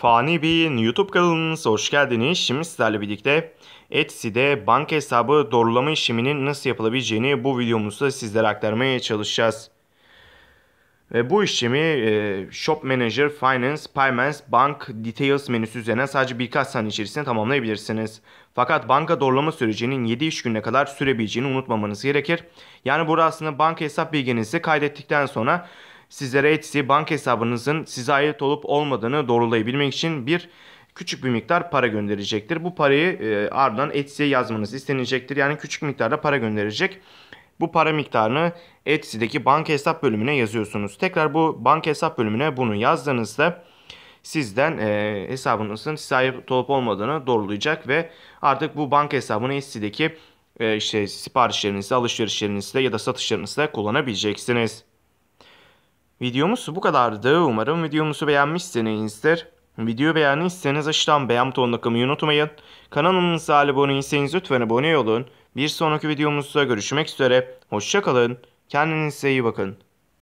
Fani Bey'in YouTube kanalınıza hoş geldiniz. Şimdi sizlerle birlikte Etsy'de banka hesabı doğrulama işleminin nasıl yapılabileceğini bu videomuzda sizlere aktarmaya çalışacağız. Ve bu işlemi e, Shop Manager, Finance, Payments, Bank Details menüsü üzerinden sadece birkaç saniye içerisinde tamamlayabilirsiniz. Fakat banka doğrulama sürecinin 7 iş gününe kadar sürebileceğini unutmamanız gerekir. Yani burada aslında banka hesap bilginizi kaydettikten sonra sizlere Etsy banka hesabınızın size ait olup olmadığını doğrulayabilmek için bir küçük bir miktar para gönderecektir. Bu parayı e, ardından Etsy'ye yazmanız istenecektir. Yani küçük miktarda para gönderecek. Bu para miktarını Etsy'deki banka hesap bölümüne yazıyorsunuz. Tekrar bu banka hesap bölümüne bunu yazdığınızda sizden e, hesabınızın size ait olup olmadığını doğrulayacak ve artık bu banka hesabını Etsy'deki e, işte siparişlerinizde, alışverişlerinizde ya da satışlarınızda kullanabileceksiniz. Videomuz bu kadardı. Umarım videomuzu beğenmişsinizdir. Video beğendiyseniz aşağıdan beğen butonuna kılmayı unutmayın. Kanalımıza abone değilseniz lütfen abone olun. Bir sonraki videomuzda görüşmek üzere. Hoşçakalın. Kendinize iyi bakın.